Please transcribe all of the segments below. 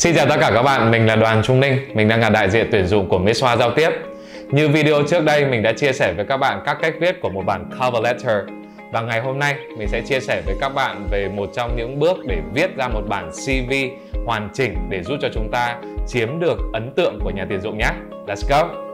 Xin chào tất cả các bạn, mình là Đoàn Trung Ninh, mình đang là đại diện tuyển dụng của Miss Hoa Giao tiếp. Như video trước đây mình đã chia sẻ với các bạn các cách viết của một bản cover letter và ngày hôm nay mình sẽ chia sẻ với các bạn về một trong những bước để viết ra một bản CV hoàn chỉnh để giúp cho chúng ta chiếm được ấn tượng của nhà tuyển dụng nhé. Let's go!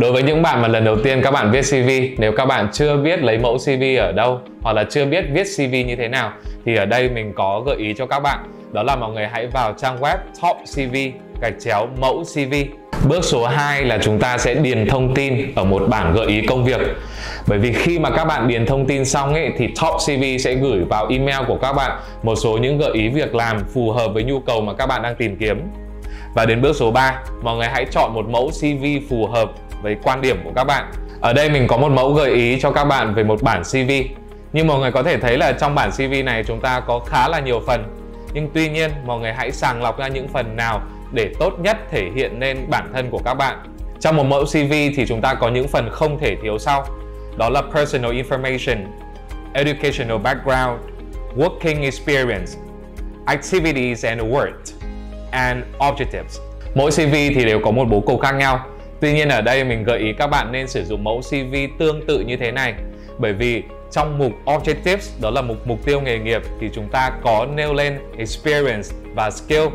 Đối với những bạn mà lần đầu tiên các bạn viết CV, nếu các bạn chưa biết lấy mẫu CV ở đâu hoặc là chưa biết viết CV như thế nào thì ở đây mình có gợi ý cho các bạn. Đó là mọi người hãy vào trang web Top CV gạch chéo mẫu CV. Bước số 2 là chúng ta sẽ điền thông tin ở một bảng gợi ý công việc. Bởi vì khi mà các bạn điền thông tin xong ấy thì Top CV sẽ gửi vào email của các bạn một số những gợi ý việc làm phù hợp với nhu cầu mà các bạn đang tìm kiếm. Và đến bước số 3, mọi người hãy chọn một mẫu CV phù hợp với quan điểm của các bạn. Ở đây mình có một mẫu gợi ý cho các bạn về một bản CV nhưng mọi người có thể thấy là trong bản CV này chúng ta có khá là nhiều phần. Nhưng tuy nhiên, mọi người hãy sàng lọc ra những phần nào để tốt nhất thể hiện nên bản thân của các bạn. Trong một mẫu CV thì chúng ta có những phần không thể thiếu sau. Đó là personal information, educational background, working experience, activities and work and objectives. Mỗi CV thì đều có một bố cục khác nhau. Tuy nhiên ở đây mình gợi ý các bạn nên sử dụng mẫu CV tương tự như thế này bởi vì trong mục Objectives, đó là mục mục tiêu nghề nghiệp, thì chúng ta có nêu lên Experience và Skill,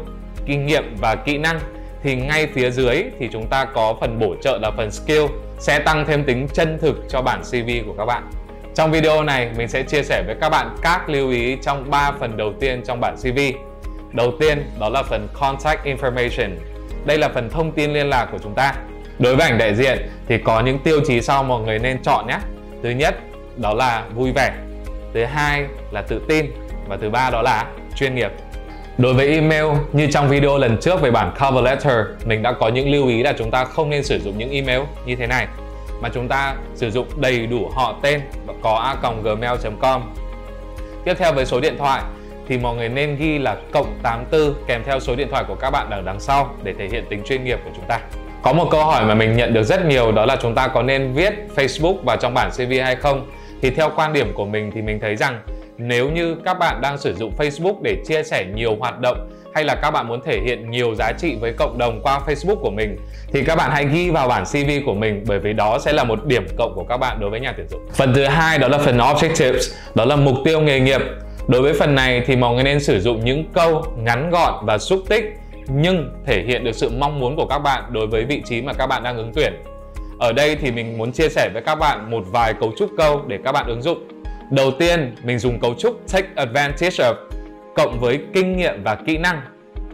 kinh nghiệm và kỹ năng thì ngay phía dưới thì chúng ta có phần bổ trợ là phần Skill, sẽ tăng thêm tính chân thực cho bản CV của các bạn. Trong video này, mình sẽ chia sẻ với các bạn các lưu ý trong 3 phần đầu tiên trong bản CV. Đầu tiên, đó là phần Contact Information. Đây là phần thông tin liên lạc của chúng ta. Đối với ảnh đại diện thì có những tiêu chí sau mọi người nên chọn nhé. Thứ nhất đó là vui vẻ. Thứ hai là tự tin và thứ ba đó là chuyên nghiệp. Đối với email, như trong video lần trước về bản cover letter, mình đã có những lưu ý là chúng ta không nên sử dụng những email như thế này mà chúng ta sử dụng đầy đủ họ tên và có a.gmail.com. Tiếp theo với số điện thoại thì mọi người nên ghi là cộng 84 kèm theo số điện thoại của các bạn ở đằng sau để thể hiện tính chuyên nghiệp của chúng ta. Có một câu hỏi mà mình nhận được rất nhiều đó là chúng ta có nên viết Facebook vào trong bản CV hay không? Thì theo quan điểm của mình thì mình thấy rằng nếu như các bạn đang sử dụng Facebook để chia sẻ nhiều hoạt động hay là các bạn muốn thể hiện nhiều giá trị với cộng đồng qua Facebook của mình thì các bạn hãy ghi vào bản CV của mình bởi vì đó sẽ là một điểm cộng của các bạn đối với nhà tuyển dụng. Phần thứ hai đó là phần objectives, đó là mục tiêu nghề nghiệp. Đối với phần này thì mọi người nên sử dụng những câu ngắn gọn và xúc tích nhưng thể hiện được sự mong muốn của các bạn đối với vị trí mà các bạn đang ứng tuyển. Ở đây thì mình muốn chia sẻ với các bạn một vài cấu trúc câu để các bạn ứng dụng. Đầu tiên, mình dùng cấu trúc take advantage of cộng với kinh nghiệm và kỹ năng.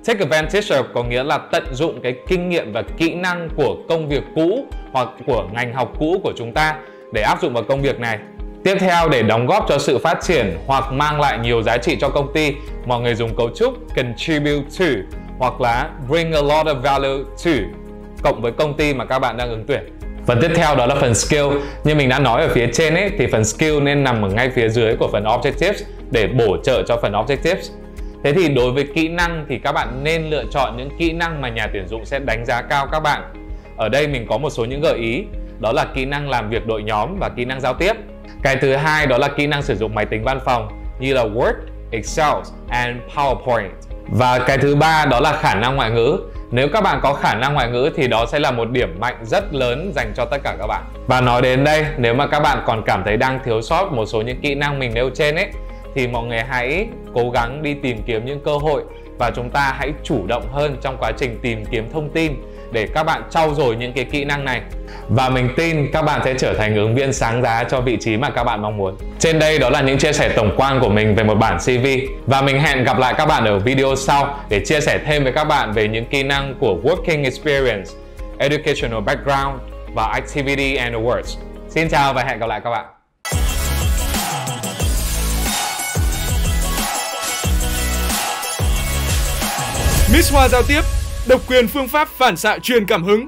Take advantage of có nghĩa là tận dụng cái kinh nghiệm và kỹ năng của công việc cũ hoặc của ngành học cũ của chúng ta để áp dụng vào công việc này. Tiếp theo để đóng góp cho sự phát triển hoặc mang lại nhiều giá trị cho công ty, mọi người dùng cấu trúc contribute to hoặc là bring a lot of value to cộng với công ty mà các bạn đang ứng tuyển. Phần tiếp theo đó là phần skill. Như mình đã nói ở phía trên ấy thì phần skill nên nằm ở ngay phía dưới của phần objectives để bổ trợ cho phần objectives. Thế thì đối với kỹ năng thì các bạn nên lựa chọn những kỹ năng mà nhà tuyển dụng sẽ đánh giá cao các bạn. Ở đây mình có một số những gợi ý, đó là kỹ năng làm việc đội nhóm và kỹ năng giao tiếp. Cái thứ hai đó là kỹ năng sử dụng máy tính văn phòng như là Word, Excel and PowerPoint. Và cái thứ ba đó là khả năng ngoại ngữ. Nếu các bạn có khả năng ngoại ngữ thì đó sẽ là một điểm mạnh rất lớn dành cho tất cả các bạn. Và nói đến đây, nếu mà các bạn còn cảm thấy đang thiếu sót một số những kỹ năng mình nêu trên ấy thì mọi người hãy cố gắng đi tìm kiếm những cơ hội và chúng ta hãy chủ động hơn trong quá trình tìm kiếm thông tin để các bạn trau dồi những cái kỹ năng này và mình tin các bạn sẽ trở thành ứng viên sáng giá cho vị trí mà các bạn mong muốn. Trên đây đó là những chia sẻ tổng quan của mình về một bản CV và mình hẹn gặp lại các bạn ở video sau để chia sẻ thêm với các bạn về những kỹ năng của working experience, educational background và activity and awards. Xin chào và hẹn gặp lại các bạn. Miss Hoa giao tiếp, độc quyền phương pháp phản xạ truyền cảm hứng.